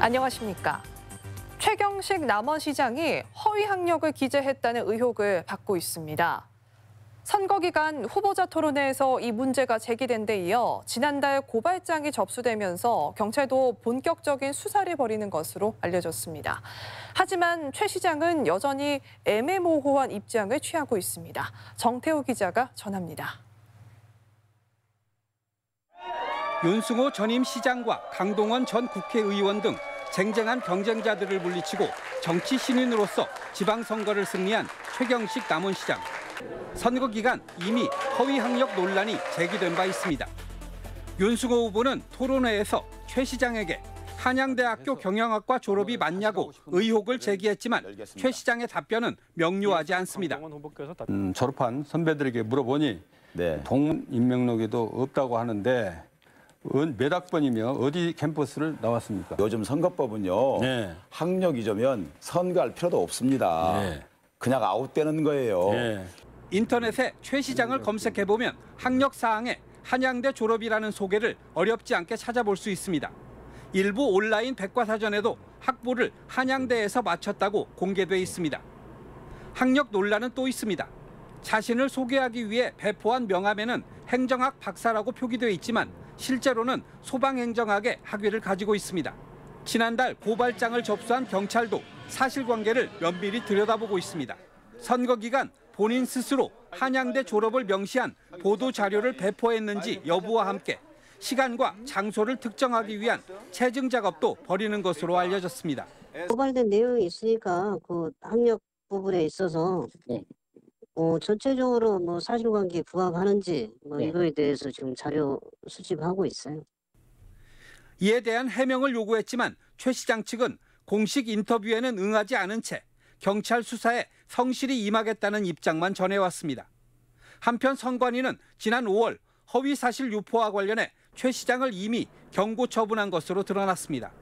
안녕하십니까. 최경식 남원시장이 허위 학력을 기재했다는 의혹을 받고 있습니다. 선거 기간 후보자 토론회에서 이 문제가 제기된 데 이어 지난달 고발장이 접수되면서 경찰도 본격적인 수사를 벌이는 것으로 알려졌습니다. 하지만 최 시장은 여전히 애매모호한 입장을 취하고 있습니다. 정태우 기자가 전합니다. 윤승호 전임 시장과 강동원 전 국회의원 등 쟁쟁한 경쟁자들을 물리치고 정치 신인으로서 지방선거를 승리한 최경식 남원시장. 선거 기간 이미 허위 학력 논란이 제기된 바 있습니다. 윤승호 후보는 토론회에서 최 시장에게 한양대학교 경영학과 졸업이 맞냐고 의혹을 제기했지만 최 시장의 답변은 명료하지 않습니다. 음, 졸업한 선배들에게 물어보니 네. 동문 인명록에도 없다고 하는데 은- 몇 학번이며 어디 캠퍼스를 나왔습니까? 요즘 선거법은요. 네. 학력 잊으면 선거할 필요도 없습니다. 네. 그냥 아웃되는 거예요. 예. 인터넷에 최 시장을 검색해 보면 학력 사항에 한양대 졸업이라는 소개를 어렵지 않게 찾아볼 수 있습니다. 일부 온라인 백과사전에도 학부를 한양대에서 마쳤다고 공개돼 있습니다. 학력 논란은 또 있습니다. 자신을 소개하기 위해 배포한 명함에는 행정학 박사라고 표기되어 있지만 실제로는 소방행정학의 학위를 가지고 있습니다. 지난달 고발장을 접수한 경찰도 사실관계를 면밀히 들여다보고 있습니다. 선거 기간 본인 스스로 한양대 졸업을 명시한 보도 자료를 배포했는지 여부와 함께 시간과 장소를 특정하기 위한 체증 작업도 벌이는 것으로 알려졌습니다. 고발된 내용이 있으니까 그 학력 부분에 있어서 네. 어, 전체적으로 뭐 사실관계에 부합하는지 뭐 네. 이거에 대해서 지금 자료 수집하고 있어요. 이에 대한 해명을 요구했지만 최 시장 측은 공식 인터뷰에는 응하지 않은 채 경찰 수사에 성실히 임하겠다는 입장만 전해왔습니다. 한편 선관위는 지난 5월 허위 사실 유포와 관련해 최 시장을 이미 경고 처분한 것으로 드러났습니다.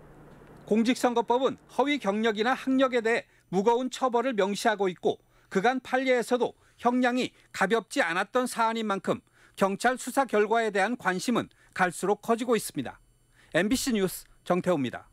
공직선거법은 허위 경력이나 학력에 대해 무거운 처벌을 명시하고 있고 그간 판례에서도 형량이 가볍지 않았던 사안인 만큼 경찰 수사 결과에 대한 관심은 갈수록 커지고 있습니다. MBC 뉴스 정태호입니다.